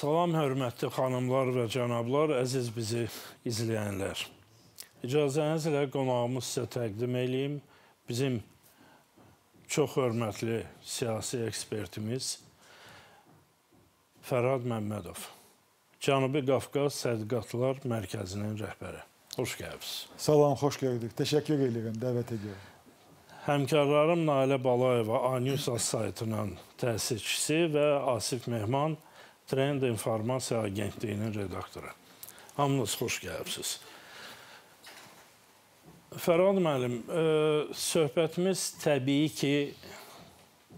Salam hörmətli xanımlar və cənablar, əziz bizi izləyənlər. İcazənizlə qonağımız sizə təqdim eləyim. Bizim çox hörmətli siyasi ekspertimiz Fərhad Məmmədov. Cənubi Qafqaz Tədqiqatlar Mərkəzinin rəhbəri. Xoş gəlibsiniz. Salam, xoş gördük. Təşəkkür edirəm, dəvət edirəm. Həmkarlarım Nalə Balayeva A-News saytının təsisçisi və Asif Mehman Trend İnformasiya Agentliyinin redaktoru. Hamınız xoş gəlibsiniz. Fərhad müəllim, e, söhbətimiz təbii ki,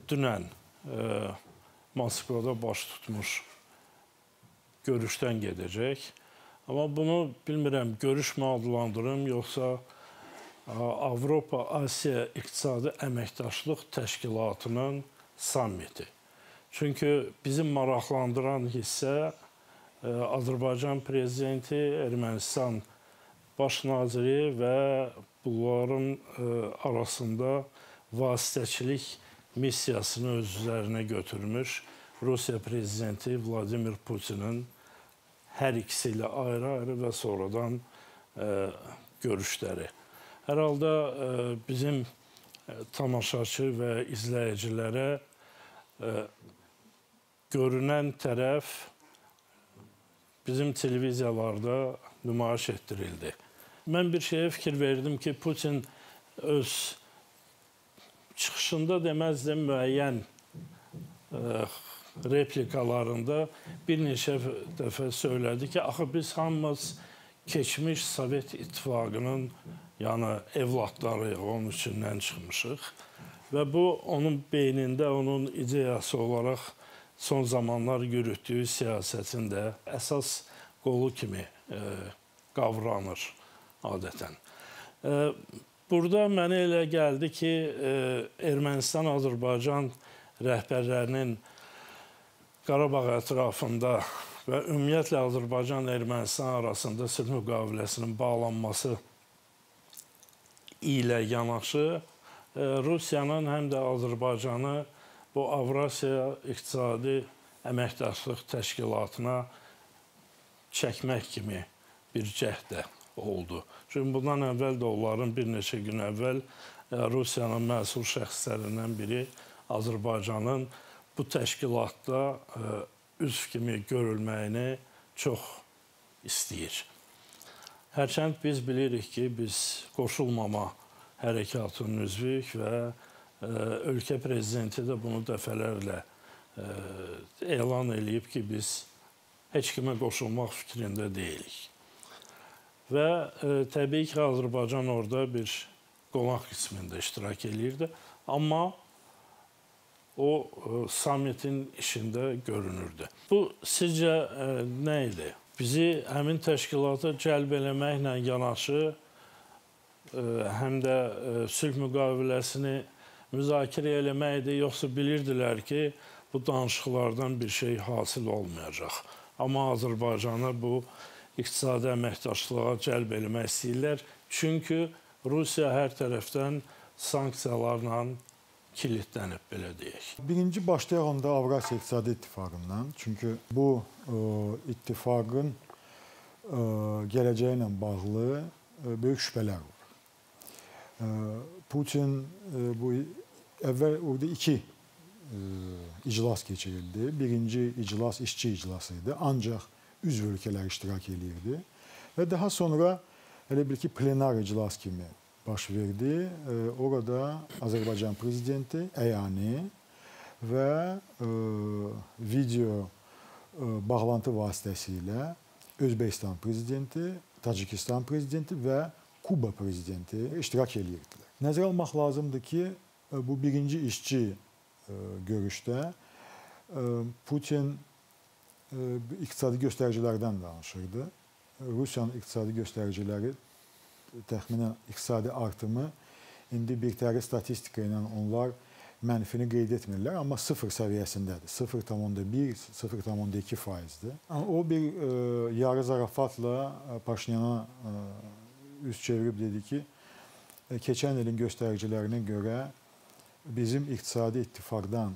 dünən e, Moskvada baş tutmuş görüşdən gedəcək. Amma bunu bilmirəm, görüş mü adlandırım, yoxsa Avropa-Asiya İqtisadi Əməkdaşlıq Təşkilatının sammiti. Çünki bizim maraqlandıran hissə e, Azərbaycan prezidenti, Ermənistan baş naziri və bunların e, arasında vasitəçilik missiyasını öz üzərinə götürmüş Rusiya prezidenti Vladimir Putinin hər ikisi ilə ayrı-ayrı və sonradan e, görüşləri. Hər halda bizim tamaşaçı və izləyicilərə görünən tərəf bizim televiziyalarda nümayiş etdirildi. Mən bir şeyə fikir verdim ki, Putin öz çıxışında deməzdim müəyyən ə, replikalarında bir neçə dəfə söylədi ki, axı biz hamımız keçmiş Sovet İttifaqının yəni evladlarıyıq, onun içindən çıxmışıq və bu onun beynində, onun ideyası olaraq son zamanlar yürütdüyü siyasətin də əsas qolu kimi e, qavranır adətən. E, burada mənə elə gəldi ki, e, Ermənistan-Azərbaycan rəhbərlərinin Qarabağ ətrafında və ümumiyyətlə Azərbaycan-Ermənistan arasında sülh müqaviləsinin bağlanması ilə yanaşı Rusiyanın həm də Azərbaycanı bu Avrasiya İqtisadi Əməkdaşlıq Təşkilatına çəkmək kimi bir cəhdə oldu. Çünki bundan əvvəl də onların bir neçə gün əvvəl e, Rusiyanın məsul şəxslərindən biri Azərbaycanın bu təşkilatda e, üzv kimi görülməyini çox istəyir. Hərçənd biz bilirik ki, biz qoşulmama hərəkatının üzvüyük və ölkə prezidenti də bunu dəfələrlə elan eləyib ki, biz heç kimə qoşulmaq fikrində deyilik. Və təbii ki, Azərbaycan orada bir qonaq qismində iştirak eləyirdi. Amma o samitin işində görünürdü. Bu sizcə nə idi? Bizi həmin təşkilata cəlb eləməklə yanaşı həm də sülh müqaviləsini müzakirə eləməkdir, yoxsa bilirdilər ki, bu danışıqlardan bir şey hasil olmayacaq. Amma Azərbaycana bu iqtisadi əməkdaşlığa cəlb eləmək istəyirlər. Çünki Rusiya hər tərəfdən sanksiyalarla kilitlənib belə deyək. Birinci başlayaq onda Avrasiya İqtisadi İttifaqından. Çünki bu ə, e, ittifaqın ə, e, gələcəyi ilə bağlı ə, e, böyük şübhələr var. Ə, Putin ə, bu əvvəl orada iki e, iclas keçirildi. Birinci iclas işçi iclası idi. Ancaq üzv ölkələr iştirak eləyirdi. Və daha sonra elə bil ki, plenar iclas kimi baş verdi. E, orada Azərbaycan prezidenti, əyani və e, video bağlantı vasitəsilə Özbəkistan prezidenti, Tacikistan prezidenti və Kuba prezidenti iştirak eləyirdilər. Nəzərə almaq lazımdır ki, bu birinci işçi e, görüşdə e, Putin e, iqtisadi göstəricilərdən danışırdı. Rusiyanın iqtisadi göstəriciləri təxminən iqtisadi artımı indi bir təri statistika ilə onlar mənfini qeyd etmirlər, amma sıfır səviyyəsindədir. 0,1, 0,2 faizdir. O bir e, yarı zarafatla Paşinyana e, üz çevirib dedi ki, e, keçən ilin göstəricilərinə görə bizim iqtisadi ittifaqdan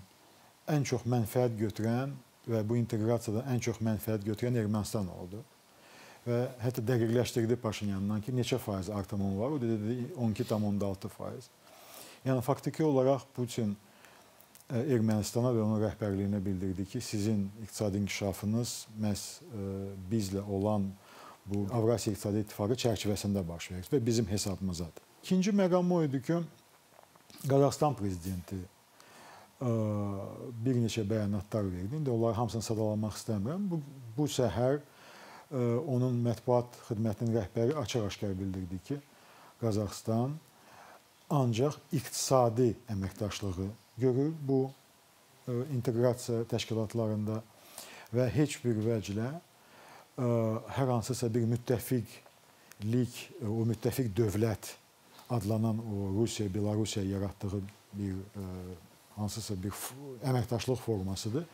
ən çox mənfəət götürən və bu inteqrasiyadan ən çox mənfəət götürən Ermənistan oldu. Və hətta dəqiqləşdirdi Paşinyandan ki, neçə faiz artımın var? O dedi 12,6 faiz. Yəni faktiki olaraq Putin e, Ermənistana və onun rəhbərliyinə bildirdi ki, sizin iqtisadi inkişafınız məhz e, bizlə olan bu Avrasiya İqtisadi İttifaqı çərçivəsində baş verir və bizim hesabımızadır. İkinci məqam o idi ki, Qazaxstan prezidenti e, bir neçə bəyanatlar verdi. İndi onları hamısını sadalamaq istəmirəm. Bu, bu səhər onun mətbuat xidmətinin rəhbəri açıq-aşkar bildirdi ki, Qazaxstan ancaq iqtisadi əməkdaşlığı görür bu e, inteqrasiya təşkilatlarında və heç bir vəclə e, hər hansısa bir müttəfiqlik, e, o müttəfiq dövlət adlanan o Rusiya, Belarusiya yaratdığı bir hansısa bir əməkdaşlıq formasıdır.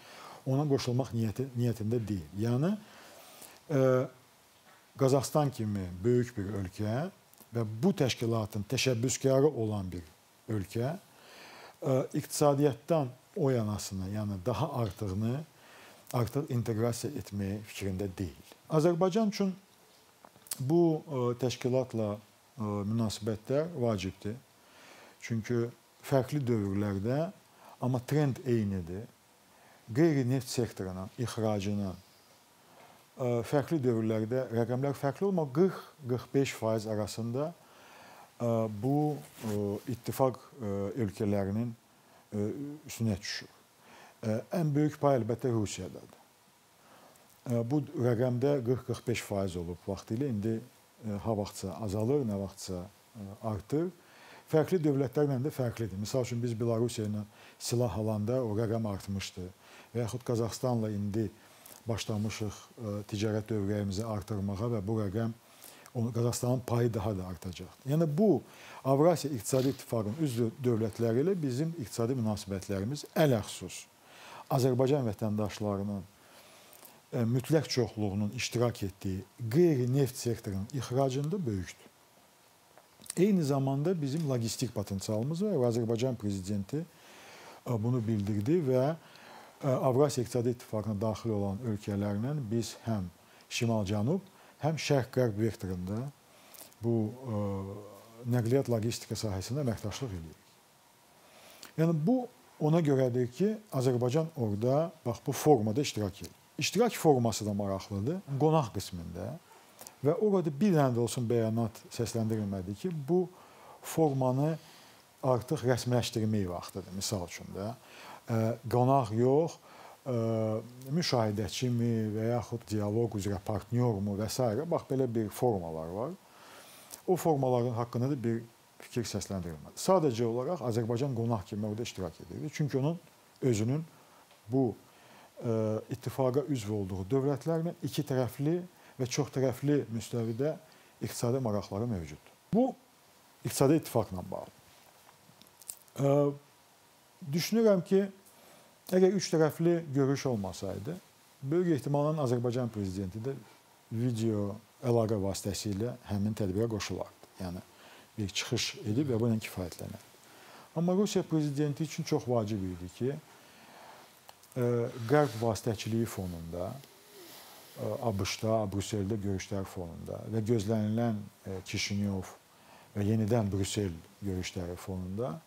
Ona qoşulmaq niyyəti niyyətində deyil. Yəni Qazaxstan kimi böyük bir ölkə və bu təşkilatın təşəbbüskarı olan bir ölkə e, iqtisadiyyatdan o yanasını, yəni daha artığını artıq inteqrasiya etməyə fikrində deyil. Azərbaycan üçün bu e, təşkilatla e, münasibətlər vacibdir. Çünki fərqli dövrlərdə amma trend eynidir. Qeyri-neft sektorunun ixracının fərqli dövrlərdə rəqəmlər fərqli olma 40-45% arasında bu ittifaq ölkələrinin üstünə düşür. Ən böyük pay əlbəttə Rusiyadadır. Bu rəqəmdə 40-45% olub vaxtilə. İndi ha vaxtsa azalır, nə vaxtsa artır. Fərqli dövlətlərlə də fərqlidir. Məsəl üçün biz Belarusiya ilə silah alanda o rəqəm artmışdı. Və yaxud Qazaxstanla indi başlamışıq e, ticarət dövrəyimizi artırmağa və bu rəqəm Qazaxstanın payı daha da artacaq. Yəni bu Avrasiya İqtisadi İttifaqının üzv dövlətləri ilə bizim iqtisadi münasibətlərimiz ələxsus Azərbaycan vətəndaşlarının e, mütləq çoxluğunun iştirak etdiyi qeyri-neft sektorunun ixracında böyükdür. Eyni zamanda bizim logistik potensialımız var Azərbaycan prezidenti bunu bildirdi və Avrasiya İqtisadi İttifaqına daxil olan ölkələrlə biz həm şimal-cənub, həm şərq-qərb vektorunda bu nəqliyyat logistika sahəsində əməkdaşlıq edirik. Yəni bu ona görədir ki, Azərbaycan orada bax bu formada iştirak edir. İştirak forması da maraqlıdır. Qonaq qismində və orada bir dənə də olsun bəyanat səsləndirilmədi ki, bu formanı artıq rəsmiləşdirmək vaxtıdır. Misal üçün də qonaq yox, müşahidəçimi və yaxud dialoq üzrə partnyormu və s. bax belə bir formalar var. O formaların haqqında da bir fikir səsləndirilmədi. Sadəcə olaraq Azərbaycan qonaq kimi orada iştirak edirdi. Çünki onun özünün bu ittifaqa üzv olduğu dövlətlərlə iki tərəfli və çox tərəfli müstəvidə iqtisadi maraqları mövcuddur. Bu iqtisadi ittifaqla bağlı. Ə, düşünürəm ki, əgər üç tərəfli görüş olmasaydı, böyük ehtimalla Azərbaycan prezidenti də video əlaqə vasitəsilə həmin tədbirə qoşulardı. Yəni bir çıxış edib və bununla kifayətlənərdi. Amma Rusiya prezidenti üçün çox vacib idi ki, Qərb vasitəçiliyi fonunda ABŞ-da, Brüsseldə görüşlər fonunda və gözlənilən Kişinyov və yenidən Brüssel görüşləri fonunda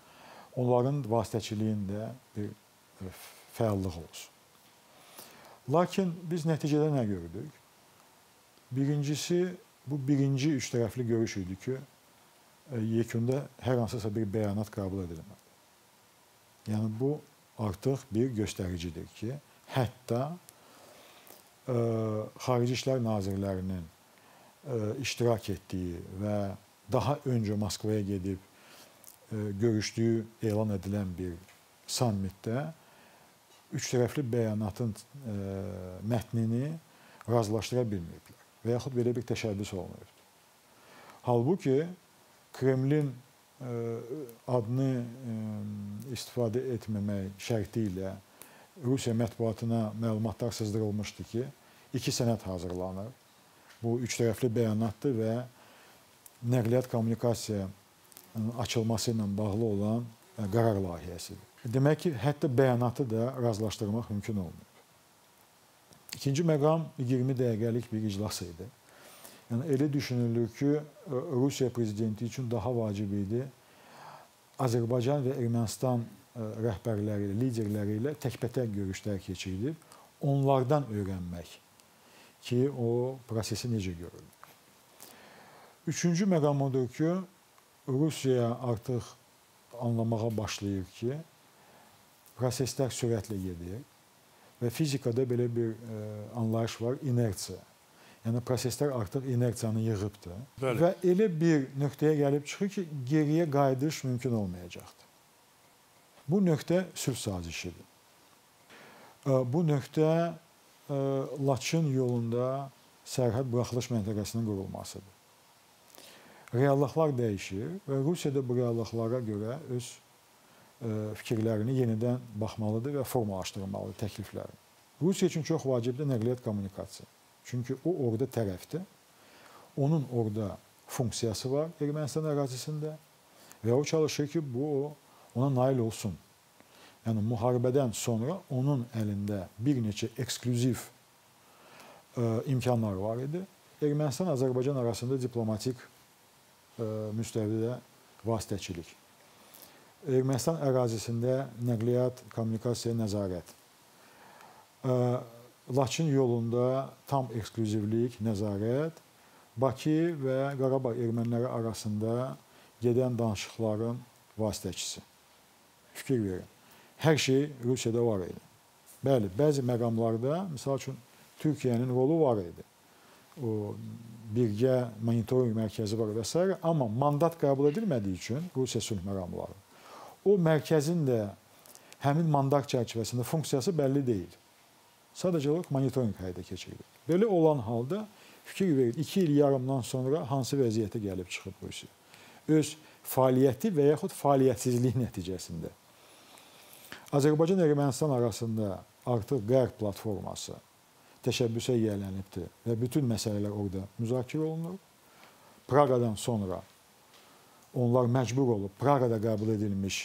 onların vasitəçiliyində bir e, fəallıq olsun. Lakin biz nəticədə nə gördük? Birincisi, bu birinci üç tərəfli görüş idi ki, e, yekunda hər hansısa bir bəyanat qəbul edilmədi. Yəni, bu artıq bir göstəricidir ki, hətta ə, e, Xarici İşlər Nazirlərinin ə, iştirak etdiyi və daha öncə Moskvaya gedib görüşdüyü elan edilən bir sammitdə üç tərəfli bəyanatın mətnini razılaşdıra bilməyiblər və yaxud belə bir təşəbbüs olunubdur. Halbuki Kremlin adını istifadə etməmək şərti ilə Rusiya mətbuatına məlumatlar sızdırılmışdı ki, iki sənəd hazırlanır. Bu üç tərəfli bəyanatdır və nəqliyyat kommunikasiya açılması ilə bağlı olan qərar layihəsidir. Demək ki, hətta bəyanatı da razılaşdırmaq mümkün olmur. İkinci məqam 20 dəqiqəlik bir iclas idi. Yəni elə düşünülür ki, Rusiya prezidenti üçün daha vacib idi Azərbaycan və Ermənistan rəhbərləri ilə, liderləri ilə təkbətək görüşlər keçirilib, onlardan öyrənmək ki, o prosesi necə görürlər. Üçüncü məqam odur ki, Rusiya artıq anlamağa başlayır ki, proseslər sürətlə gedir və fizikada belə bir anlayış var, inersiya. Yəni proseslər artıq inersiyanı yığıbdır Bəli. və elə bir nöqtəyə gəlib çıxır ki, geriyə qayıdış mümkün olmayacaqdır. Bu nöqtə sülh sazişidir. Bu nöqtə Laçın yolunda sərhəd buraxılış məntəqəsinin qurulmasıdır. Reallıqlar dəyişir və Rusiya da bu reallıqlara görə öz fikirlərini yenidən baxmalıdır və formalaşdırmalıdır təkliflərini. Rusiya üçün çox vacibdir nəqliyyat kommunikasiya. Çünki o orada tərəfdir. Onun orada funksiyası var Ermənistan ərazisində və o çalışır ki, bu ona nail olsun. Yəni müharibədən sonra onun əlində bir neçə eksklüziv ə, imkanlar var idi. Ermənistan Azərbaycan arasında diplomatik ə, müstəvidə vasitəçilik. Ermənistan ərazisində nəqliyyat, kommunikasiya, nəzarət. Ə, Laçın yolunda tam eksklüzivlik, nəzarət, Bakı və Qarabağ erməniləri arasında gedən danışıqların vasitəçisi. Fikir verin. Hər şey Rusiyada var idi. Bəli, bəzi məqamlarda, misal üçün Türkiyənin rolu var idi. O birgə monitorinq mərkəzi var və s. amma mandat qəbul edilmədiyi üçün Rusiya sülh məqamları o mərkəzin də həmin mandat çərçivəsində funksiyası bəlli deyil. Sadəcə olaraq monitorinq həyata keçirilir. Belə olan halda fikir verin, 2 il yarımdan sonra hansı vəziyyətə gəlib çıxıb Rusiya? Öz fəaliyyəti və yaxud fəaliyyətsizlik nəticəsində. Azərbaycan Ermənistan arasında artıq Qərb platforması təşəbbüsə yiyələnibdir və bütün məsələlər orada müzakirə olunur. Praqadan sonra onlar məcbur olub Praqada qəbul edilmiş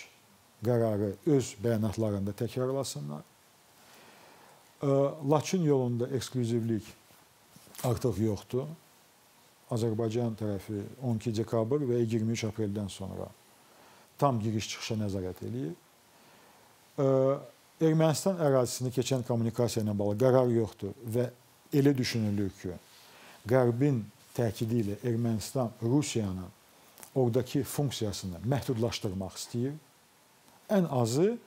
qərarı öz bəyanatlarında təkrarlasınlar. Laçın yolunda eksklüzivlik artıq yoxdur. Azərbaycan tərəfi 12 dekabr və 23 apreldən sonra tam giriş-çıxışa nəzarət eləyir. Ermənistan ərazisində keçən kommunikasiya ilə bağlı qərar yoxdur və elə düşünülür ki, Qərbin təkidi ilə Ermənistan Rusiyanın oradakı funksiyasını məhdudlaşdırmaq istəyir. Ən azı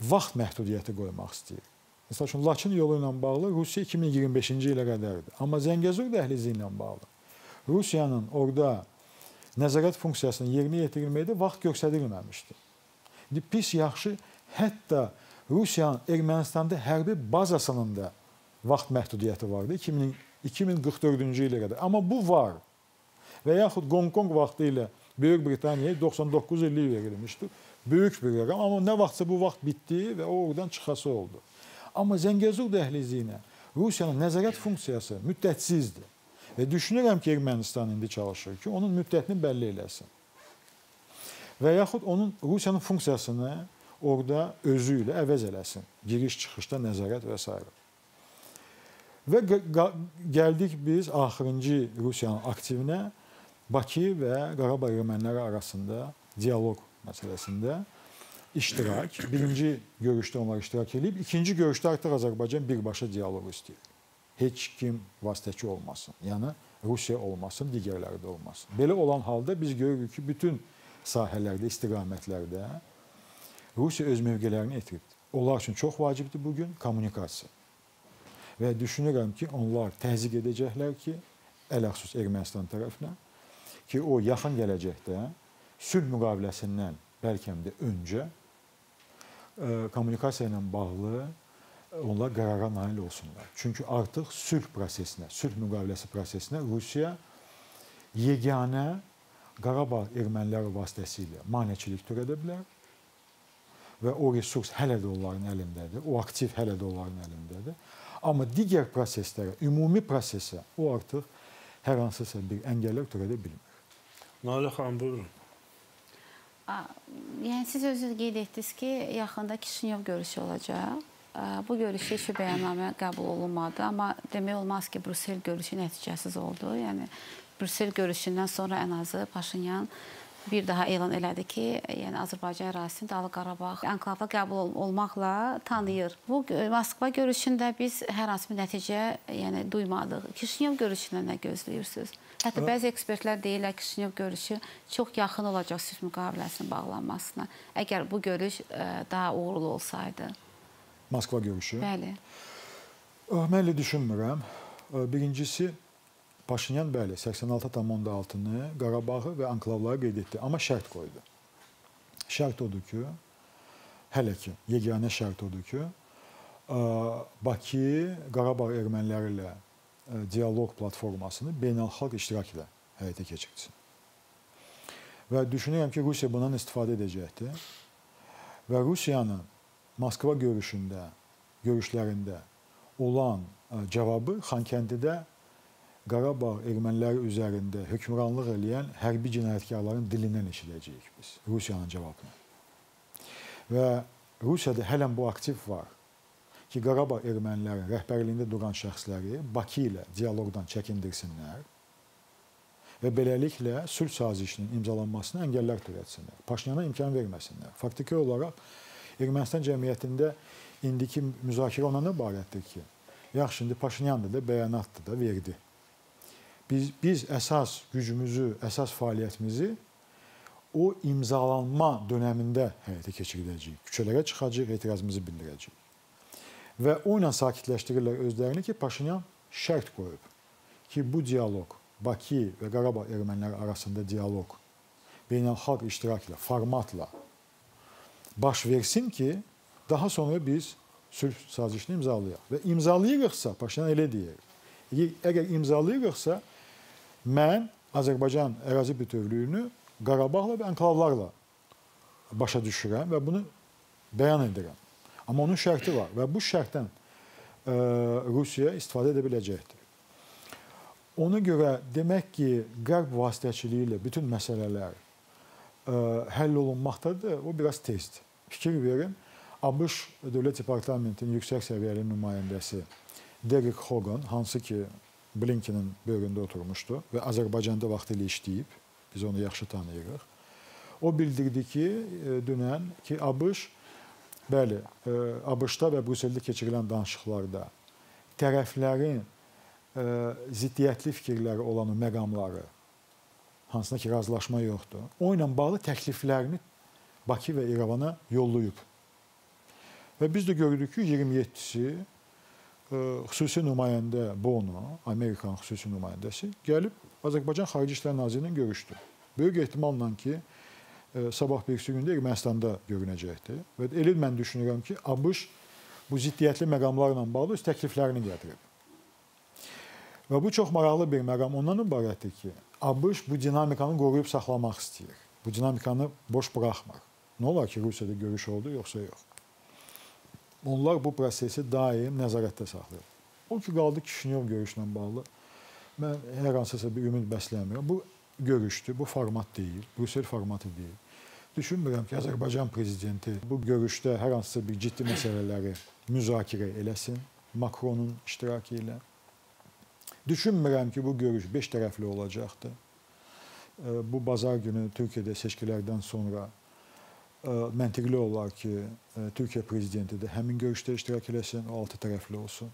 vaxt məhdudiyyəti qoymaq istəyir. Məsəl üçün Laçın yolu ilə bağlı Rusiya 2025-ci ilə qədərdir. Amma Zəngəzur dəhlizi ilə bağlı Rusiyanın orada nəzarət funksiyasını yerinə yetirilməkdə vaxt göstərilməmişdi. İndi pis yaxşı hətta Rusiyanın Ermənistanda hərbi bazasının da vaxt məhdudiyyəti vardı 2000, 2044-cü ilə qədər. Amma bu var. Və yaxud Qonqonq vaxtı ilə Böyük Britaniyaya 99 illik verilmişdi. Böyük bir rəqəm, amma nə vaxtsa bu vaxt bitdi və o oradan çıxası oldu. Amma Zəngəzur dəhlizi ilə Rusiyanın nəzarət funksiyası müddətsizdir. Və düşünürəm ki, Ermənistan indi çalışır ki, onun müddətini bəlli eləsin. Və yaxud onun Rusiyanın funksiyasını orada özü ilə əvəz eləsin. Giriş-çıxışda nəzarət və s. Və gəldik biz axırıncı Rusiyanın aktivinə Bakı və Qarabağ erməniləri arasında dialoq məsələsində iştirak. Birinci görüşdə onlar iştirak edib, ikinci görüşdə artıq Azərbaycan birbaşa dialoq istəyir. Heç kim vasitəçi olmasın. Yəni Rusiya olmasın, digərləri də olmasın. Belə olan halda biz görürük ki, bütün sahələrdə, istiqamətlərdə Rusiya öz mövqelərini itirib. Onlar üçün çox vacibdir bu gün kommunikasiya. Və düşünürəm ki, onlar təzyiq edəcəklər ki, ələxüsus Ermənistan tərəfinə ki, o yaxın gələcəkdə sülh müqaviləsindən bəlkə də öncə kommunikasiya ilə bağlı onlar qərara nail olsunlar. Çünki artıq sülh prosesinə, sülh müqaviləsi prosesinə Rusiya yeganə Qarabağ erməniləri vasitəsilə maneçilik törədə bilər və o resurs hələ də onların əlindədir. O aktiv hələ də onların əlindədir. Amma digər proseslərə, ümumi prosesə o artıq hər hansısa bir əngəllər törədə bilmir. Nalə xanım, buyurun. Yəni siz özünüz qeyd etdiniz ki, yaxında Kişinyov görüşü olacaq. bu görüşü heç bir bəyannamə qəbul olunmadı, amma demək olmaz ki, Brüssel görüşü nəticəsiz oldu. Yəni Brüssel görüşündən sonra ən azı Paşinyan bir daha elan elədi ki, yəni Azərbaycan ərazisini Dağlıq Qarabağ anklava qəbul olmaqla tanıyır. Bu Moskva görüşündə biz hər hansı bir nəticə, yəni duymadıq. Kişinyev görüşündən nə gözləyirsiniz? Hətta bəzi ekspertlər deyirlər ki, Kişinyev görüşü çox yaxın olacaq sülh müqaviləsinin bağlanmasına. Əgər bu görüş daha uğurlu olsaydı. Moskva görüşü. Bəli. Mən elə düşünmürəm. Birincisi Paşinyan bəli 86.6-nı Qarabağı və anklavları qeyd etdi, amma şərt qoydu. Şərt odur ki, hələ ki yeganə şərt odur ki, Bakı Qarabağ erməniləri ilə dialoq platformasını beynəlxalq iştirak ilə həyata keçirsin. Və düşünürəm ki, Rusiya bundan istifadə edəcəkdir. Və Rusiyanın Moskva görüşündə, görüşlərində olan cavabı Xankəndidə Qarabağ erməniləri üzərində hökmranlıq eləyən hərbi cinayətkarların dilindən eşidəcəyik biz Rusiyanın cavabını. Və Rusiyada hələn bu aktiv var ki, Qarabağ ermənilərin rəhbərliyində duran şəxsləri Bakı ilə dialoqdan çəkindirsinlər və beləliklə sülh sazişinin imzalanmasına əngəllər törətsinlər. Paşinyana imkan verməsinlər. Faktiki olaraq Ermənistan cəmiyyətində indiki müzakirə ondan ibarətdir ki, yaxşı indi Paşinyan da bəyanatdır da verdi biz biz əsas gücümüzü, əsas fəaliyyətimizi o imzalanma dönəmində həyata keçiriləcəyik. Küçələrə çıxacağıq, etirazımızı bildirəcəyik. Və o ilə sakitləşdirirlər özlərini ki, Paşinyan şərt qoyub ki, bu dialoq Bakı və Qarabağ erməniləri arasında dialoq beynəlxalq iştirakla, formatla baş versin ki, daha sonra biz sülh sazişini imzalayaq. Və imzalayırıqsa, Paşinyan elə deyir. Əgər imzalayırıqsa, mən Azərbaycan ərazi bütövlüyünü Qarabağla və enklavlarla başa düşürəm və bunu bəyan edirəm. Amma onun şərti var və bu şərtdən ə, Rusiya istifadə edə biləcəkdir. Ona görə demək ki, qərb vasitəçiliyi ilə bütün məsələlər ə, həll olunmaqdadır. O biraz tezdir. Fikir verin. ABŞ Dövlət Departamentinin yüksək səviyyəli nümayəndəsi Derek Hogan, hansı ki Blinkenin böyründə oturmuşdu və Azərbaycanda vaxtilə işləyib. Biz onu yaxşı tanıyırıq. O bildirdi ki, e, dünən ki, ABŞ bəli, e, ABŞ-da və Brüsseldə keçirilən danışıqlarda tərəflərin e, ziddiyyətli fikirləri olan o məqamları hansına ki, razılaşma yoxdur. O ilə bağlı təkliflərini Bakı və İrəvana yollayıb. Və biz də gördük ki, 27-si xüsusi nümayəndə Bono, Amerikanın xüsusi nümayəndəsi gəlib Azərbaycan Xarici İşlər Naziri ilə görüşdü. Böyük ehtimalla ki, sabah birisi gündə Ermənistanda görünəcəkdir. Və elə mən düşünürəm ki, ABŞ bu ziddiyyətli məqamlarla bağlı öz təkliflərini gətirib. Və bu çox maraqlı bir məqam ondan ibarətdir ki, ABŞ bu dinamikanı qoruyub saxlamaq istəyir. Bu dinamikanı boş buraxmır. Nə olar ki, Rusiyada görüş oldu, yoxsa yox? Onlar bu prosesi daim nəzarətdə saxlayır. O ki, qaldı Kişinyov görüşlə bağlı. Mən hər hansısa bir ümid bəsləmirəm. Bu görüşdür, bu format deyil, Brüssel formatı deyil. Düşünmürəm ki, Azərbaycan prezidenti bu görüşdə hər hansısa bir ciddi məsələləri müzakirə eləsin Makronun iştirakı ilə. Düşünmürəm ki, bu görüş beş tərəfli olacaqdır. Bu bazar günü Türkiyədə seçkilərdən sonra məntiqli olar ki, Türkiyə prezidenti də həmin görüşdə iştirak eləsin, o altı tərəfli olsun.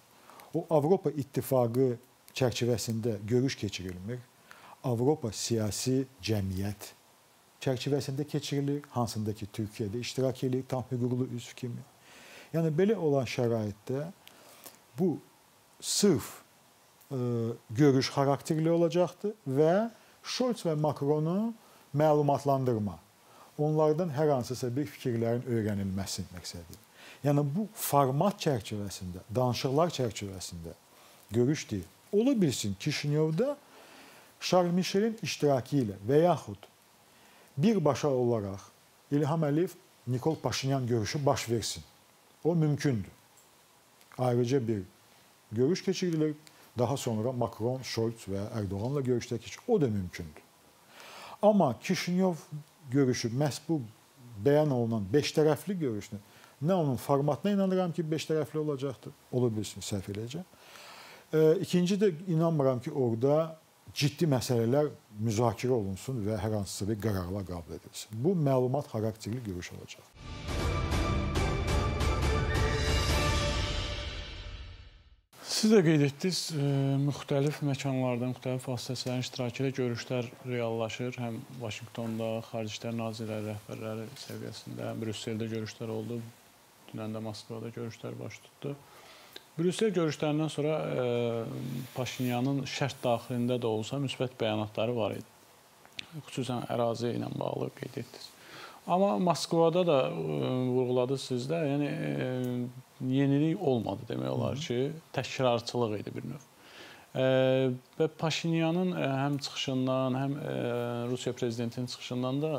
O Avropa İttifaqı çərçivəsində görüş keçirilmir. Avropa siyasi cəmiyyət çərçivəsində keçirilir, hansında ki, Türkiyə də iştirak edir tam hüquqlu üzv kimi. Yəni belə olan şəraitdə bu sırf ə, görüş xarakterli olacaqdır və Şolz və Makronu məlumatlandırma onlardan hər hansısa bir fikirlərin öyrənilməsi məqsədidir. Yəni bu format çərçivəsində, danışıqlar çərçivəsində görüş deyil. Ola bilsin Kişinyovda Şarl Mişelin iştirakı ilə və yaxud birbaşa olaraq İlham Əliyev Nikol Paşinyan görüşü baş versin. O mümkündür. Ayrıca bir görüş keçirilir. Daha sonra Macron, Scholz və Erdoğanla görüşdə keçir. O da mümkündür. Amma Kişinyov görüşü məhz bu bəyan olunan beş tərəfli görüşünü nə onun formatına inanıram ki, 5 tərəfli olacaqdır. Ola bilsin səhv eləyəcəm. İkinci də inanmıram ki, orada ciddi məsələlər müzakirə olunsun və hər hansısa bir qərarlar qəbul edilsin. Bu məlumat xarakterli görüş olacaq. Siz də qeyd etdiniz, e, müxtəlif məkanlarda, müxtəlif vasitələrin iştirakı ilə görüşlər reallaşır. Həm Vaşinqtonda, Xarici İşlər Nazirləri rəhbərləri səviyyəsində, həm Brüsseldə görüşlər oldu. Dünən də Moskvada görüşlər baş tutdu. Brüssel görüşlərindən sonra e, Paşinyanın şərt daxilində də olsa müsbət bəyanatları var idi. Xüsusən ərazi ilə bağlı qeyd etdiniz. Amma Moskvada da e, vurğuladınız siz də, yəni e, yenilik olmadı demək olar ki, təkrarçılıq idi bir növ. Və Paşinyanın həm çıxışından, həm Rusiya prezidentinin çıxışından da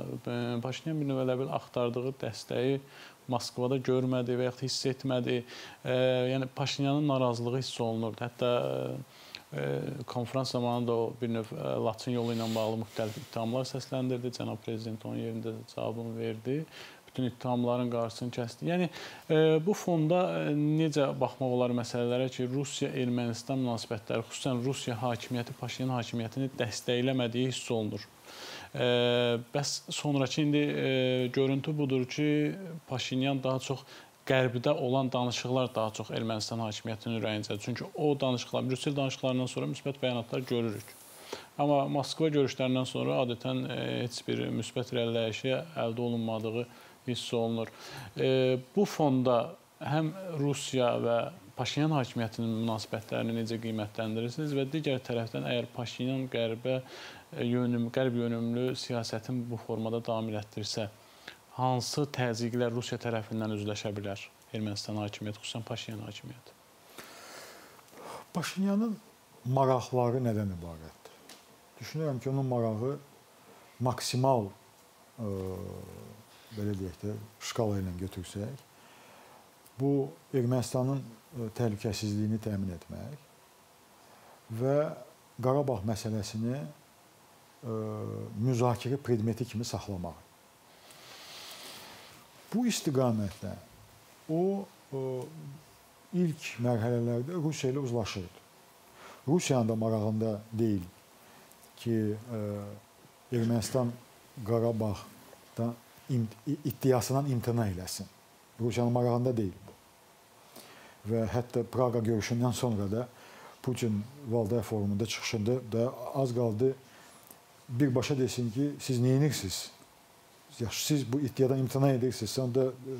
Paşinyan bir növ elə bil axtardığı dəstəyi Moskvada görmədi və ya hiss etmədi. Ə, yəni Paşinyanın narazılığı hiss olunurdu. Hətta ə, konfrans zamanı o bir növ Laçın yolu ilə bağlı müxtəlif ittihamlar səsləndirdi. Cənab prezident onun yerində cavabını verdi. Bütün ittihamların qarşısını kəsdi. Yəni bu fonda necə baxmaq olar məsələlərə ki, Rusiya-Ermənistan münasibətləri, xüsusən Rusiya hakimiyyəti Paşinyan hakimiyyətini dəstəkləmədiyi hiss olunur. Bəs sonrakı indi görüntü budur ki, Paşinyan daha çox Qərbdə olan danışıqlar daha çox Ermənistan hakimiyyətinin ürəyincədir. Çünki o danışıqlar, Brüssel danışıqlarından sonra müsbət bəyanatlar görürük. Amma Moskva görüşlərindən sonra adətən heç bir müsbət irəliləyişi əldə olunmadığı hiss olunur. Bu fonda həm Rusiya və Paşinyan hakimiyyətinin münasibətlərini necə qiymətləndirirsiniz və digər tərəfdən əgər Paşinyan qərbə yönümlü, qərb yönümlü siyasətin bu formada davam elətdirsə, hansı təzyiqlər Rusiya tərəfindən üzləşə bilər Ermənistan hakimiyyəti, xüsusən Paşinyan hakimiyyəti? Paşinyanın maraqları nədən ibarətdir? Düşünürəm ki, onun marağı maksimal ə, e, belə deyək də şkala ilə götürsək, bu Ermənistanın e, təhlükəsizliyini təmin etmək və Qarabağ məsələsini müzakirə predmeti kimi saxlamaq. Bu istiqamətdə o, ilk mərhələlərdə Rusiya ilə uzlaşırdı. Rusiyanın da marağında deyil ki, Ermənistan Qarabağda iddiasından imtina eləsin. Rusiyanın marağında deyil bu. Və hətta Praqa görüşündən sonra da Putin Valdaya forumunda çıxışında da az qaldı birbaşa desin ki, siz nə edirsiniz? yaxşı siz bu iddiadan imtina edirsinizsə, onda e,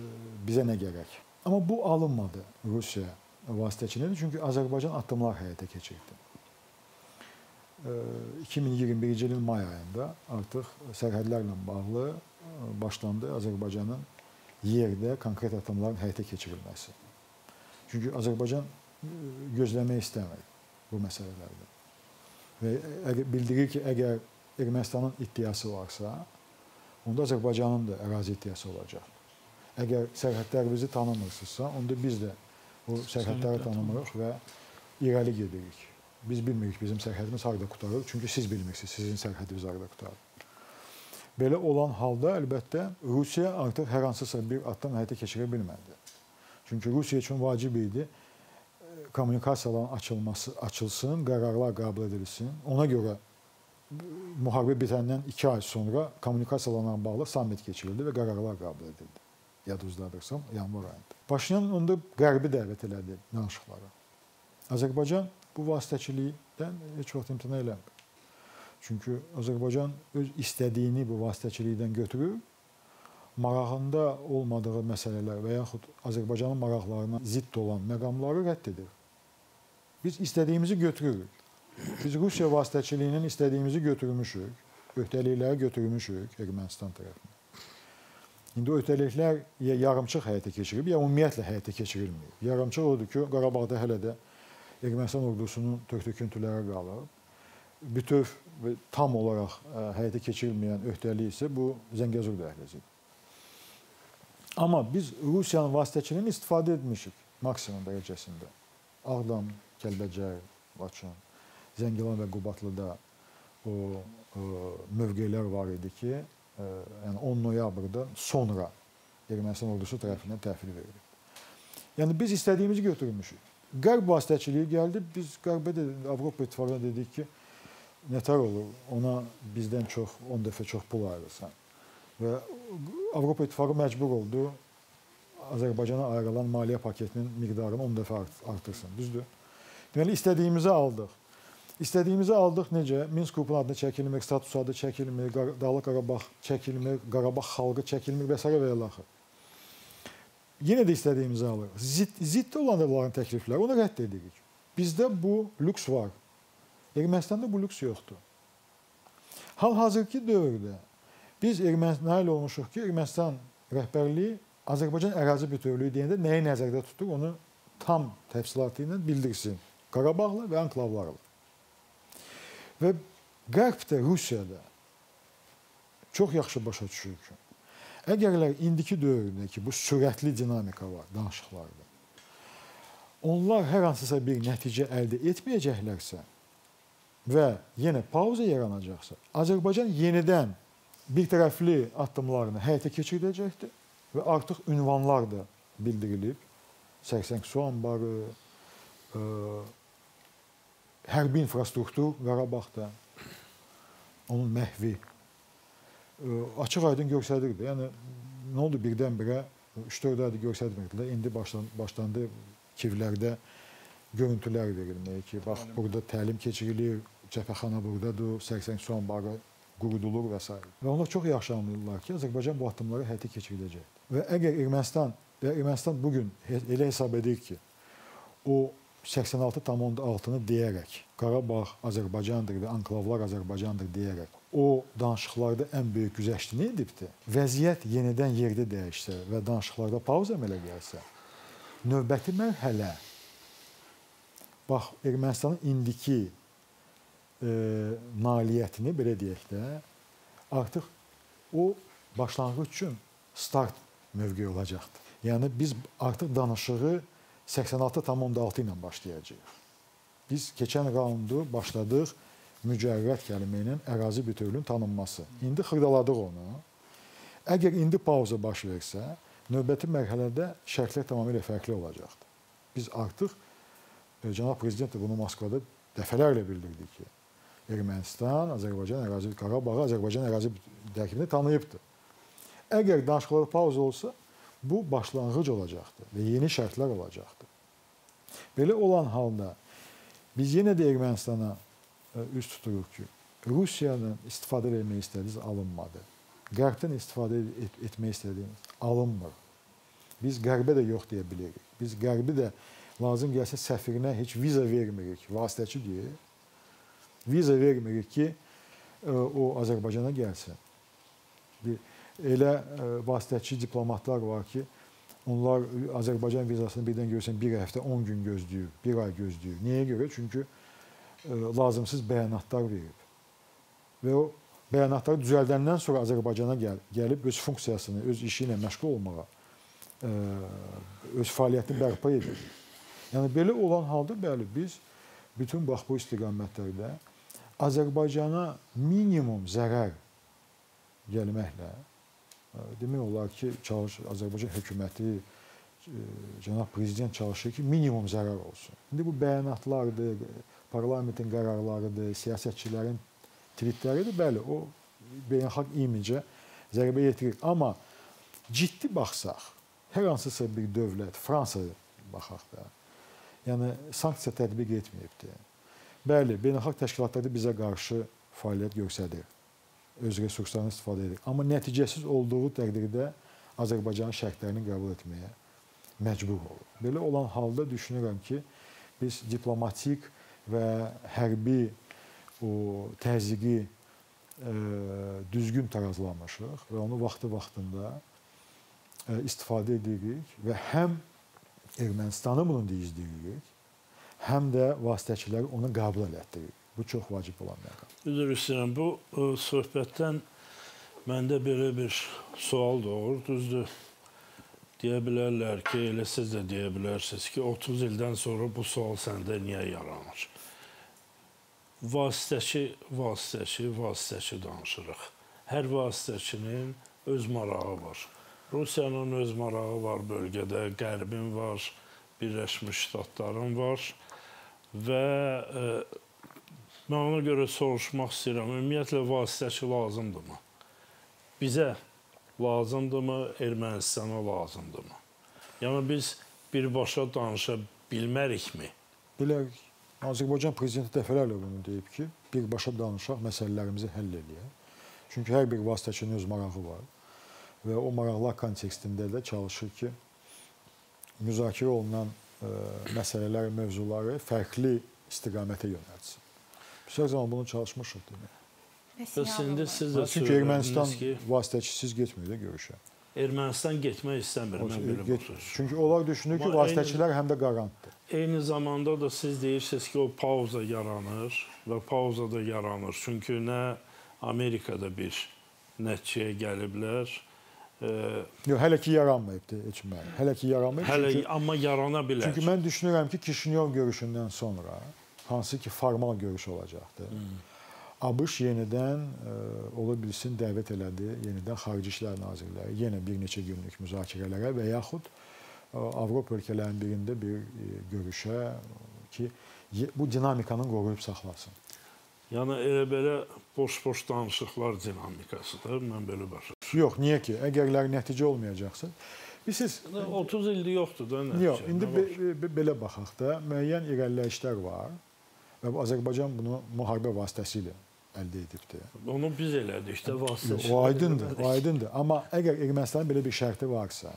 bizə nə gərək? Amma bu alınmadı Rusiya vasitəçiliyi, çünki Azərbaycan addımlar həyata keçirdi. 2021-ci ilin may ayında artıq sərhədlərlə bağlı e, başlandı Azərbaycanın yerdə konkret addımların həyata keçirilməsi. Çünki Azərbaycan e, gözləmək istəmir bu məsələlərdə. Və bildirir ki, əgər Ermənistanın iddiası varsa, onda Azərbaycanın da ərazi iddiası olacaq. Əgər sərhədlərimizi tanımırsınızsa, onda biz də o sərhədləri tanımırıq və irəli gedirik. Biz bilmirik bizim sərhədimiz harda qutarır, çünki siz bilmirsiniz sizin sərhədiniz harda qutarır. Belə olan halda əlbəttə Rusiya artıq hər hansısa bir addım həyata keçirə bilmədi. Çünki Rusiya üçün vacib idi e, kommunikasiyaların açılması, açılsın, qərarlar qəbul edilsin. Ona görə müharibə bitəndən 2 ay sonra kommunikasiyalarla bağlı sammit keçirildi və qərarlar qəbul edildi. Yadınızdadırsam, yanvar ayında. Paşinyan onda Qərbi dəvət elədi danışıqlara. Azərbaycan bu vasitəçilikdən heç vaxt imtina eləmir. Çünki Azərbaycan öz istədiyini bu vasitəçilikdən götürür, marağında olmadığı məsələlər və yaxud Azərbaycanın maraqlarına zidd olan məqamları rədd edir. Biz istədiyimizi götürürük. Biz Rusiya vasitəçiliyinin istədiyimizi götürmüşük, öhdəlikləri götürmüşük Ermənistan tərəfindən. İndi öhdəliklər ya yarımçıq həyata keçirilib, ya ümumiyyətlə həyata keçirilməyib. Yarımçıq odur ki, Qarabağda hələ də Ermənistan ordusunun tök-töküntüləri qalıb. Bütöv və tam olaraq ə, həyata keçirilməyən öhdəlik isə bu Zəngəzur dəhlizidir. Amma biz Rusiyanın vasitəçiliyini istifadə etmişik maksimum dərəcəsində. Ağdam, Kəlbəcər, Laçın, Zəngilan və Qubadlıda o, o mövqelər var idi ki, ə, e, yəni 10 noyabrdan sonra Ermənistan ordusu tərəfindən təhvil verilib. Yəni biz istədiyimizi götürmüşük. Qərb vasitəçiliyi gəldi. Biz Qərbə də Avropa İttifaqına dedik ki, nətər olur? Ona bizdən çox 10 dəfə çox pul ayırırsan. Və Avropa İttifaqı məcbur oldu Azərbaycana ayrılan maliyyə paketinin miqdarını 10 dəfə artırsın. Düzdür? Deməli istədiyimizi aldıq. İstədiyimizi aldıq necə? Minsk qrupun adını çəkilmir, status adı çəkilmir, Dağlıq Qarabağ çəkilmir, Qarabağ xalqı çəkilmir və s. və ilaxır. Yenə də istədiyimizi alırıq. Zid, ziddə olan onların təklifləri, onu rədd edirik. Bizdə bu lüks var. Ermənistanda bu lüks yoxdur. Hal-hazırki dövrdə biz Ermənistan nail olmuşuq ki, Ermənistan rəhbərliyi Azərbaycan ərazi bütövlüyü deyəndə nəyi nəzərdə tutur, onu tam təfsilatı ilə bildirsin. Qarabağla və anklavlarla. Və Qərbdə, Rusiyada çox yaxşı başa düşür ki, Əgərlər indiki dövrdə ki, bu sürətli dinamika var danışıqlarda. Onlar hər hansısa bir nəticə əldə etməyəcəklərsə və yenə pauza yaranacaqsa, Azərbaycan yenidən bir tərəfli addımlarını həyata keçirdəcəkdir və artıq ünvanlar da bildirilib. Sərsəng su anbarı, hərbi infrastruktur Qarabağda, onun məhvi açıq-aydın göstərirdi. Yəni nə oldu birdən-birə 3-4 aydır göstərmirdilər. İndi başlan başlandı Kivlərdə görüntülər verilməyə ki, bax burada təlim keçirilir, cəbhəxana burdadır, 80 su anbarı qurudulur və s. Və onlar çox yaxşı anlayırlar ki, Azərbaycan bu addımları həyata keçiriləcək. Və əgər Ermənistan və Ermənistan bu gün elə hesab edir ki, o 86,6-nı deyərək Qarabağ Azərbaycandır və anklavlar Azərbaycandır deyərək o danışıqlarda ən böyük güzəştini edibdi. Vəziyyət yenidən yerdə dəyişsə və danışıqlarda pauza əmələ gəlsə, növbəti mərhələ bax Ermənistanın indiki e, nailiyyətini belə deyək də artıq o başlanğıc üçün start mövqeyi olacaqdır. Yəni biz artıq danışığı 86,6 ilə başlayacağıq. Biz keçən raundu başladıq mücərrət kəlmə ilə ərazi bütövlüyünün tanınması. İndi xırdaladıq onu. Əgər indi pauza baş versə, növbəti mərhələdə şərtlər tamamilə fərqli olacaqdır. Biz artıq e, cənab prezident də bunu Moskvada dəfələrlə bildirdi ki, Ermənistan Azərbaycan ərazi Qarabağı Azərbaycan ərazi tərkibini tanıyıbdır. Əgər danışıqlar pauza olsa, bu başlanğıc olacaqdır və yeni şərtlər olacaqdır. Belə olan halda biz yenə də Ermənistana üz tuturuq ki, Rusiyadan istifadə etmək istədiniz alınmadı. Qərbdən istifadə et etmək istədiyiniz alınmır. Biz qərbə də yox deyə bilirik. Biz qərbi də lazım gəlsə səfirinə heç viza vermirik, vasitəçi deyir. Viza vermirik ki, o Azərbaycana gəlsin. Bir elə vasitəçi diplomatlar var ki, onlar Azərbaycan vizasını birdən görsən bir həftə 10 gün gözləyir, bir ay gözləyir. Niyə görə? Çünki E, lazımsız bəyanatlar verib. Və o bəyanatları düzəldəndən sonra Azərbaycana gəl gəlib öz funksiyasını, öz işi ilə məşğul olmağa, e, öz fəaliyyətini bərpa edir. Yəni belə olan halda bəli biz bütün bax bu istiqamətlərdə Azərbaycana minimum zərər gəlməklə e, demək olar ki, çalış Azərbaycan hökuməti cənab prezident çalışır ki, minimum zərər olsun. İndi bu bəyanatlardır, parlamentin qərarlarıdır, siyasətçilərin tweetləridir. Bəli, o beynəlxalq imicə zərbə yetirir. Amma ciddi baxsaq, hər hansısa bir dövlət, Fransa baxaq da, yəni sanksiya tətbiq etməyibdi. Bəli, beynəlxalq təşkilatlarda bizə qarşı fəaliyyət göstərir. Öz resurslarını istifadə edir. Amma nəticəsiz olduğu təqdirdə Azərbaycanın şərtlərini qəbul etməyə məcbur olur. Belə olan halda düşünürəm ki, biz diplomatik və hərbi o təzyiqi ə, e, düzgün tarazlamışıq və onu vaxtı-vaxtında e, istifadə edirik və həm Ermənistanı bunu izləyirik, həm də vasitəçiləri onu qəbul elətdirir. Bu çox vacib olan məqam. Üzr istəyirəm. Bu ə, e, söhbətdən məndə belə bir sual doğur. Düzdür? Deyə bilərlər ki, elə siz də deyə bilərsiniz ki, 30 ildən sonra bu sual səndə niyə yaranır? Vasitəçi, vasitəçi, vasitəçi danışırıq. Hər vasitəçinin öz marağı var. Rusiyanın öz marağı var bölgədə, Qərbin var, Birləşmiş Ştatların var və e, mən ona görə soruşmaq istəyirəm, ümumiyyətlə vasitəçi lazımdırmı? Bizə lazımdırmı, Ermənistana lazımdırmı? Yəni biz birbaşa danışa bilmərikmi? Bilərik. Azərbaycan prezidenti dəfələrlə bunu deyib ki, birbaşa danışaq, məsələlərimizi həll eləyək. Çünki hər bir vasitəçinin öz marağı var və o maraqlar kontekstində də çalışır ki, müzakirə olunan ə, məsələlər, mövzuları fərqli istiqamətə yönəltsin. Hər zaman bunu çalışmışıq demək. Bəs indi siz də Çünki Ermənistan ki, vasitəçisiz getmir də görüşə. Ermənistan getmək istəmir. Mən belə düşürəm. çünki onlar düşünür ki, vasitəçilər həm də qarantdır. Eyni zamanda da siz deyirsiniz ki, o pauza yaranır və pauza da yaranır. Çünki nə Amerikada bir nəticəyə gəliblər. E, Yox, hələ ki yaranmayıbdı heç mənim. Hələ ki yaranmayıb. hələ çünki, amma yarana bilər. çünki mən düşünürəm ki, Kişinyov görüşündən sonra hansı ki formal görüş olacaqdı. Hmm. ABŞ yenidən ə, ola bilsin dəvət elədi, yenidən Xarici İşlər Nazirləri yenə bir neçə günlük müzakirələrə və yaxud ə, Avropa ölkələrinin birində bir ə, görüşə ki, bu dinamikanı qoruyub saxlasın. Yəni elə belə boş-boş danışıqlar dinamikasıdır. Mən belə başa düşürəm. Yox, niyə ki? Əgərlər nəticə olmayacaqsa, bilirsiniz, 30 ildir yoxdur da nəticə. Yox, indi be, be, belə baxaq da, müəyyən irəliləyişlər var və Azərbaycan bunu müharibə vasitəsilə əldə edibdi. Onu biz elədik də vasitəçi. Yox, o aydındır, o aydındır. Amma əgər Ermənistanın belə bir şərti varsa,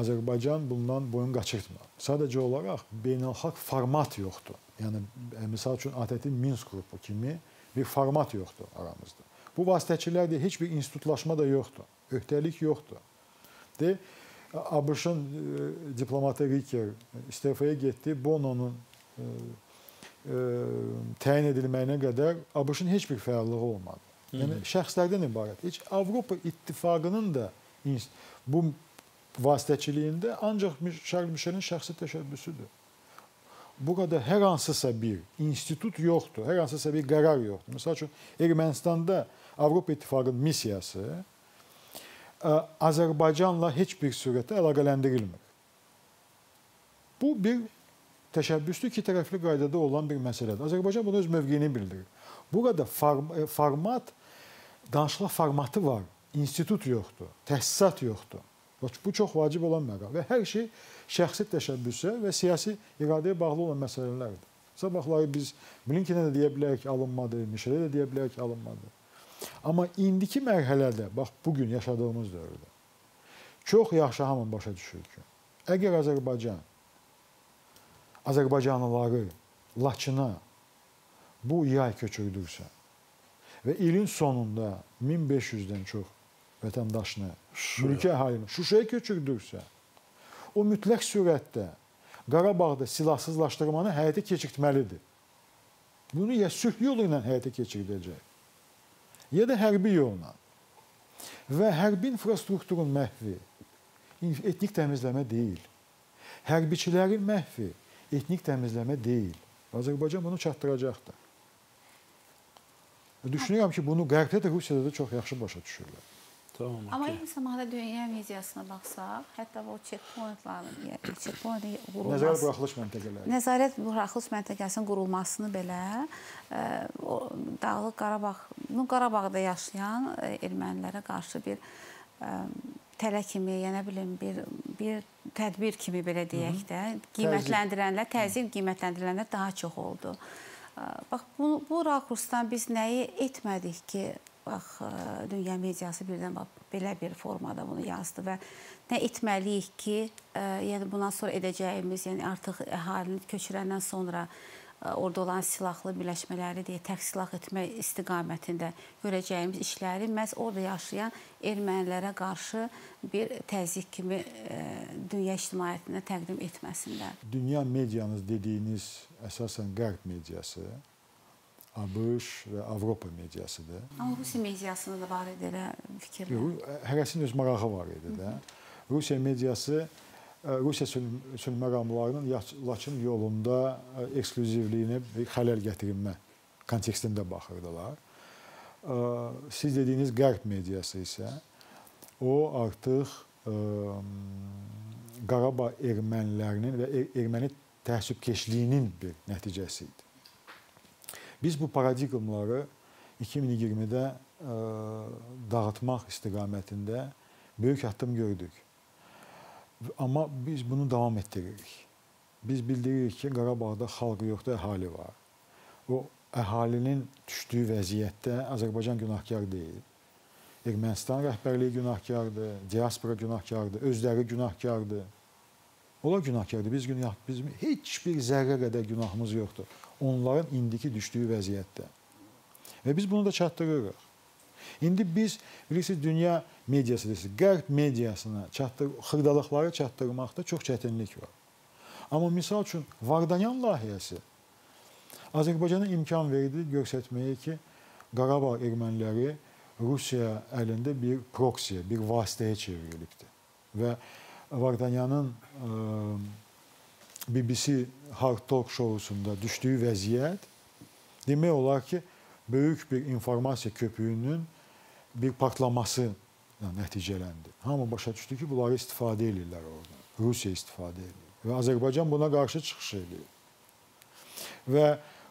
Azərbaycan bundan boyun qaçırtmır. Sadəcə olaraq beynəlxalq format yoxdur. Yəni ə, misal üçün ATƏT-in Minsk qrupu kimi bir format yoxdur aramızda. Bu vasitəçilərdə heç bir institutlaşma da yoxdur. Öhdəlik yoxdur. De ABŞ-ın ə, diplomatı Riker istefaya getdi. Bono'nun ə, təyin edilməyinə qədər ABŞ-ın heç bir fəallığı olmadı. Yəni şəxslərdən ibarət. Heç Avropa İttifaqının da bu vasitəçiliyində ancaq Şarl Mişelin şəxsi təşəbbüsüdür. Burada hər hansısa bir institut yoxdur, hər hansısa bir qərar yoxdur. Məsəl üçün Ermənistanda Avropa İttifaqının missiyası ə, Azərbaycanla heç bir surətdə əlaqələndirilmir. Bu bir təşəbbüslü iki tərəfli qaydada olan bir məsələdir. Azərbaycan bunu öz mövqeyini bildirir. Burada form, e, format danışıqlar formatı var. İnstitut yoxdur, təsisat yoxdur. Bu çox vacib olan məqam və hər şey şəxsi təşəbbüsə və siyasi iradəyə bağlı olan məsələlərdir. Sabahları biz Blinkenə də deyə bilərik alınmadı, Mişelə də deyə bilərik alınmadı. Amma indiki mərhələdə, bax bu gün yaşadığımız dövrdə çox yaxşı hamı başa düşür ki, əgər Azərbaycan Azərbaycanlıları Laçına bu yay köçürdürsə və ilin sonunda 1500-dən çox vətəndaşını, mülki əhalini Şuşaya köçürdürsə, o mütləq surətdə Qarabağda silahsızlaşdırmanı həyata keçirtməlidir. Bunu ya sülh yolu ilə həyata keçirdəcək, ya da hərbi yolla. Və hərbi infrastrukturun məhvi etnik təmizləmə deyil. Hərbiçilərin məhvi etnik təmizləmə deyil. Azərbaycan bunu çatdıracaqdır. Düşünürəm ki, bunu Qərbdə də, Rusiyada da çox yaxşı başa düşürlər. Tamam. Amma eyni zamanda dünya mediasına baxsaq, hətta o checkpointların, yəni checkpoint Nəzarət qurulması, buraxılış məntəqələri. nəzarət buraxılış məntəqəsinin qurulmasını belə ə, o Dağlıq Qarabağ, Qarabağda yaşayan ə, ermənilərə qarşı bir ə, tələ kimi, yəni bilim bir bir tədbir kimi belə deyək də, qiymətləndirənlər, təzyiq qiymətləndirənlər daha çox oldu. Bax bu bu rakursdan biz nəyi etmədik ki, bax dünya mediası birdən bax belə bir formada bunu yazdı və nə etməliyik ki, yəni bundan sonra edəcəyimiz, yəni artıq əhalini köçürəndən sonra orada olan silahlı birləşmələri deyə tək silah etmək istiqamətində görəcəyimiz işləri məhz orada yaşayan ermənilərə qarşı bir təzyiq kimi ə, dünya ictimaiyyətinə təqdim etməsində. Dünya medianız dediyiniz əsasən Qərb mediası, ABŞ və Avropa mediasıdır. Amma Rusiya mediasında da var idi elə fikirlər. Yox, hərəsinin öz marağı var idi də. Rusiya mediası ə, Rusiya sülh məqamlarının Laçın yolunda bir xələl gətirilmə kontekstində baxırdılar. Siz dediyiniz Qərb mediası isə o artıq Qarabağ ermənilərinin və er erməni təəssübkeşliyinin bir nəticəsi idi. Biz bu paradigmaları 2020-də ə, dağıtmaq istiqamətində böyük addım gördük. Amma biz bunu davam etdiririk. Biz bildiririk ki, Qarabağda xalq yoxdur, əhali var. O əhalinin düşdüyü vəziyyətdə Azərbaycan günahkar deyil. Ermənistan rəhbərliyi günahkardır, diaspora günahkardır, özləri günahkardır. Onlar günahkardır. Biz günah bizim heç bir zərrə qədər günahımız yoxdur. Onların indiki düşdüyü vəziyyətdə. Və biz bunu da çatdırırıq. İndi biz bilirsiniz dünya mediası deyirsiniz, qərb mediasına çatdır xırdalıqları çatdırmaqda çox çətinlik var. Amma misal üçün Vardanyan layihəsi Azərbaycana imkan verdi göstərməyə ki, Qarabağ erməniləri Rusiya əlində bir proksiyə, bir vasitəyə çevrilibdir. Və Vardanyanın BBC Hard Talk şousunda düşdüyü vəziyyət demək olar ki, böyük bir informasiya köpüyünün bir partlaması nəticələndi. Hamı başa düşdü ki, bunları istifadə edirlər orada. Rusiya istifadə edir. Və Azərbaycan buna qarşı çıxış edir. Və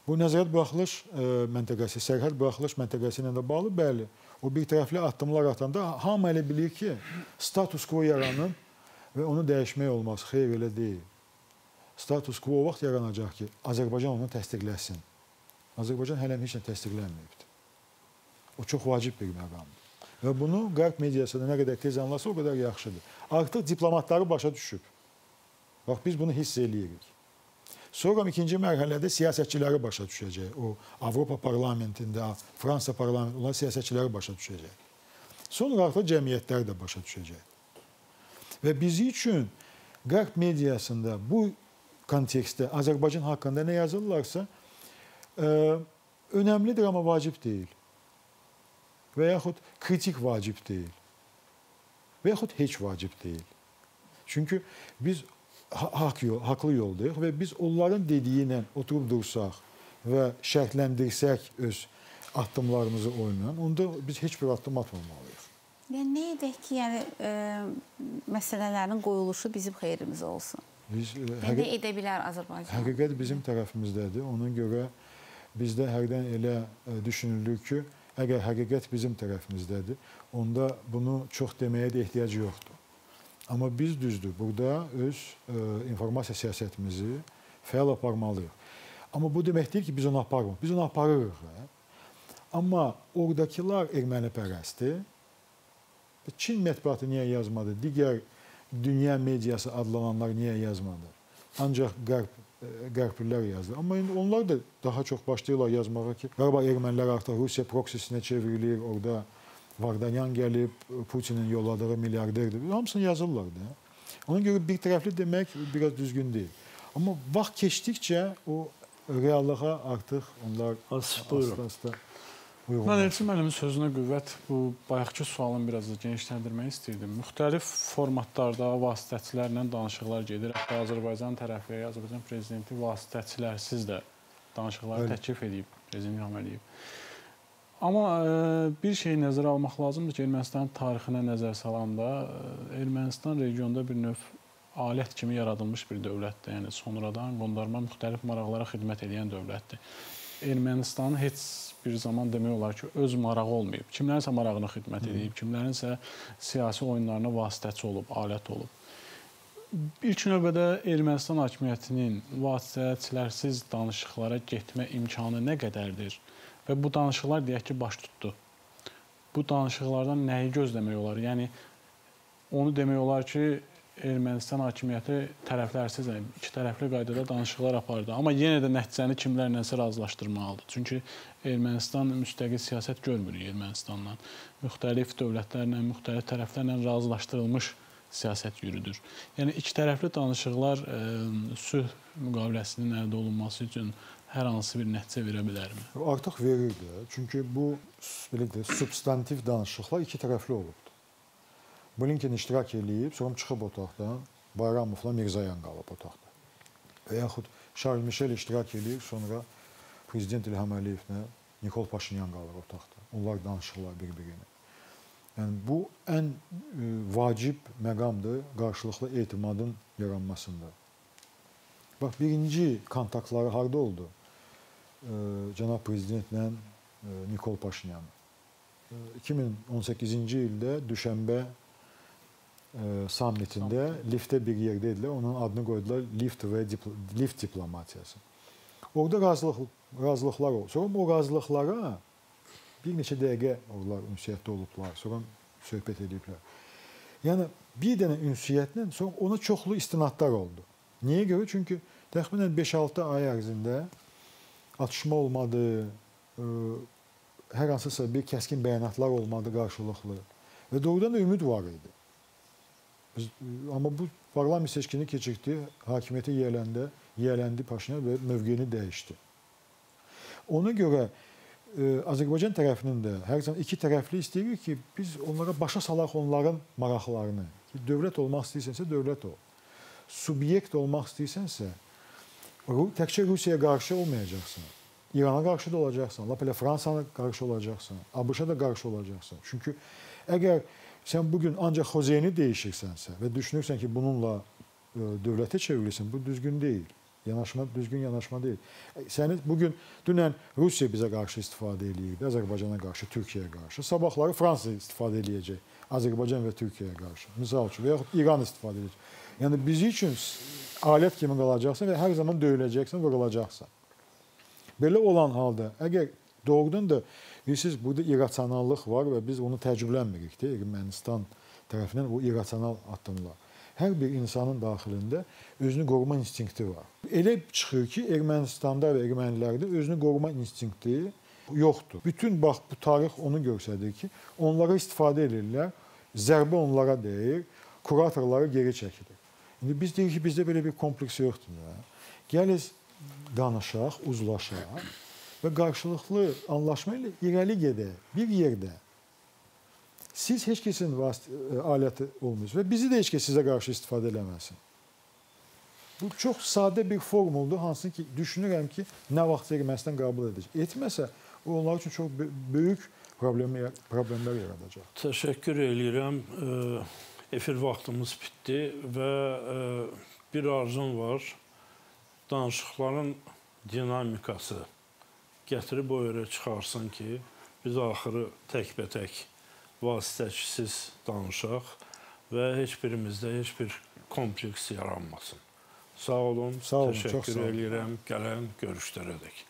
Bu nəzarət buraxılış e, məntəqəsi, sərhəd buraxılış məntəqəsi ilə də bağlı, bəli. O bir tərəfli addımlar atanda hamı elə bilir ki, status quo yaranıb və onu dəyişmək olmaz. Xeyr, elə deyil. Status quo o vaxt yaranacaq ki, Azərbaycan onu təsdiqləsin. Azərbaycan hələ heç nə təsdiqlənməyibdir. O çox vacib bir məqamdır. Və bunu qərb mediasında nə qədər tez anlasa, o qədər yaxşıdır. Artıq diplomatları başa düşüb. Bax, biz bunu hiss eləyirik. Sonra ikinci mərhələdə siyasətçiləri başa düşəcək. O Avropa parlamentində, Fransa parlamentində olan siyasətçiləri başa düşəcək. Sonra artıq cəmiyyətlər də başa düşəcək. Və biz üçün qərb mediasında bu kontekstdə Azərbaycan haqqında nə yazırlarsa, ə, e, önəmlidir amma vacib deyil. Və yaxud kritik vacib deyil. Və yaxud heç vacib deyil. Çünki biz haqq yol, haqlı yoldayıq və biz onların dediyi ilə oturub dursaq və şərtləndirsək öz addımlarımızı oynayan, onda biz heç bir addım atmamalıyıq. Yəni nə edək ki, yəni ə, e, məsələlərin qoyuluşu bizim xeyrimizə olsun. Biz e, həqiq edə bilər Azərbaycan. Həqiqət bizim tərəfimizdədir. Ona görə bizdə hərdən elə ə, e, düşünülür ki, əgər həqiqət bizim tərəfimizdədir, onda bunu çox deməyə də ehtiyac yoxdur. Amma biz düzdür, burada öz ə, e, informasiya siyasətimizi fəal aparmalıyıq. Amma bu demək deyil ki, biz onu aparmırıq. Biz onu aparırıq. Hə? Amma oradakılar ermənipərəstdir. Çin mətbuatı niyə yazmadı? Digər dünya mediası adlananlar niyə yazmadı? Ancaq qərb qərblilər yazdı. Amma indi onlar da daha çox başlayırlar yazmağa ki, Qarabağ ermənilər artıq Rusiya proksisinə çevrilir, orada Vardanyan gəlib, Putinin yolladığı milyarderdir. Hamısını yazırlar da. Ona görə bir tərəfli demək biraz düzgün deyil. Amma vaxt keçdikcə o reallığa artıq onlar asta-asta Mən Elçin müəllimin sözünə qüvvət bu bayaqki sualın biraz da genişləndirmək istəyirdim. Müxtəlif formatlarda vasitəçilərlə danışıqlar gedir. Hətta Azərbaycan tərəfi, Azərbaycan prezidenti vasitəçilərsiz də danışıqları təklif edib prezident İlham Əliyev. Amma ə, e, bir şeyi nəzərə almaq lazımdır ki, Ermənistanın tarixinə nəzər salanda e, Ermənistan regionda bir növ alət kimi yaradılmış bir dövlətdir. Yəni sonradan qondarma müxtəlif maraqlara xidmət edən dövlətdir. Ermənistanın heç bir zaman demək olar ki, öz marağı olmayıb. Kimlərinsə marağına xidmət edib, kimlərinsə siyasi oyunlarına vasitəçi olub, alət olub. İlk növbədə Ermənistan hakimiyyətinin vasitəçilərsiz danışıqlara getmə imkanı nə qədərdir? Və bu danışıqlar deyək ki, baş tutdu. Bu danışıqlardan nəyi gözləmək olar? Yəni onu demək olar ki, Ermənistan hakimiyyəti tərəflərsiz, yəni iki tərəfli qaydada danışıqlar apardı. Amma yenə də nəticəni kimlərlənsə razılaşdırmalıdır. Çünki Ermənistan müstəqil siyasət görmür Ermənistandan. Müxtəlif dövlətlərlə, müxtəlif tərəflərlə razılaşdırılmış siyasət yürüdür. Yəni iki tərəfli danışıqlar ə, e, sülh müqaviləsinin əldə olunması üçün hər hansı bir nəticə verə bilərmi? Artıq verir də. Çünki bu belə deyək, substantiv danışıqlar iki tərəfli olubdu. Blinken iştirak eləyib, sonra çıxıb otaqdan, Bayramovla Mirzayan qalıb otaqda. Və yaxud Charles Michel iştirak eləyir, sonra prezident İlham Əliyevlə Nikol Paşinyan qalır otaqda. Onlar danışırlar bir-birinə. Yəni bu ən vacib məqamdır qarşılıqlı etimadın yaranmasında. Bax birinci kontaktları harda oldu? E, cənab prezidentlə e, Nikol Paşinyan. E, 2018-ci ildə düşənbə sammitində liftdə bir yerdə idilər. Onun adını qoydular lift və dipl lift diplomatiyası. Orada razılıq razılıqlar oldu. Sonra o razılıqlara bir neçə dəqiqə onlar ünsiyyətdə olublar. Sonra söhbət ediblər. Yəni bir dənə ünsiyyətlə sonra ona çoxlu istinadlar oldu. Niyə görə? Çünki təxminən 5-6 ay ərzində atışma olmadı, ə, hər hansısa bir kəskin bəyanatlar olmadı qarşılıqlı və doğrudan da ümid var idi. Biz, amma bu parlament seçkini keçirdi, hakimiyyətə yiyələndə, yiyələndi Paşinyan və mövqeyini dəyişdi. Ona görə e, Azərbaycan tərəfinin də hər zaman iki tərəfli istəyirik ki, biz onlara başa salaq onların maraqlarını. Ki, dövlət olmaq istəyirsənsə dövlət ol. Subyekt olmaq istəyirsənsə təkcə Rusiyaya qarşı olmayacaqsan. İrana qarşı da olacaqsan, lap elə Fransaya qarşı olacaqsan, ABŞ-a da qarşı olacaqsan. Çünki əgər sən bu gün ancaq xozeyini dəyişirsənsə və düşünürsən ki, bununla ə, dövlətə çevrilirsən, bu düzgün deyil. Yanaşma düzgün yanaşma deyil. Səni bu gün dünən Rusiya bizə qarşı istifadə eləyirdi, Azərbaycana qarşı, Türkiyəyə qarşı. Sabahları Fransa istifadə eləyəcək Azərbaycan və Türkiyəyə qarşı. Misal üçün və yaxud İran istifadə edəcək. Yəni bizi üçün alət kimi qalacaqsan və hər zaman döyüləcəksən, vurulacaqsan. Belə olan halda əgər doğrudan da bilirsiniz burada irrasionallıq var və biz onu təəccüblənmirik də Ermənistan tərəfindən o irrasional addımlar hər bir insanın daxilində özünü qoruma instinkti var. Elə çıxır ki, Ermənistanda və ermənilərdə özünü qoruma instinkti yoxdur. Bütün bax bu tarix onu göstərir ki, onlara istifadə edirlər, zərbə onlara dəyir, kuratorları geri çəkilir. İndi biz deyirik ki, bizdə belə bir kompleks yoxdur. Ya. Gəliz danışaq, uzlaşaq və qarşılıqlı anlaşma ilə irəli gedək bir yerdə. Siz heç kəsin e, aləti olmuyorsunuz və bizi də heç kəs sizə qarşı istifadə eləməsin. Bu çox sadə bir formuldur, hansı ki düşünürəm ki, nə vaxt Ermənistan qəbul edəcək. Etməsə, o onlar üçün çox böyük problem problemlər yaradacaq. Təşəkkür eləyirəm. Efir vaxtımız bitdi və bir arzum var. Danışıqların dinamikası gətirib o yerə çıxarsın ki, biz axırı təkbətək vasitəçisiz danışaq və heç birimizdə heç bir kompleks yaranmasın. Sağ olun, sağ olun təşəkkür çox sağ olun. eləyirəm gələn görüşlərə dək.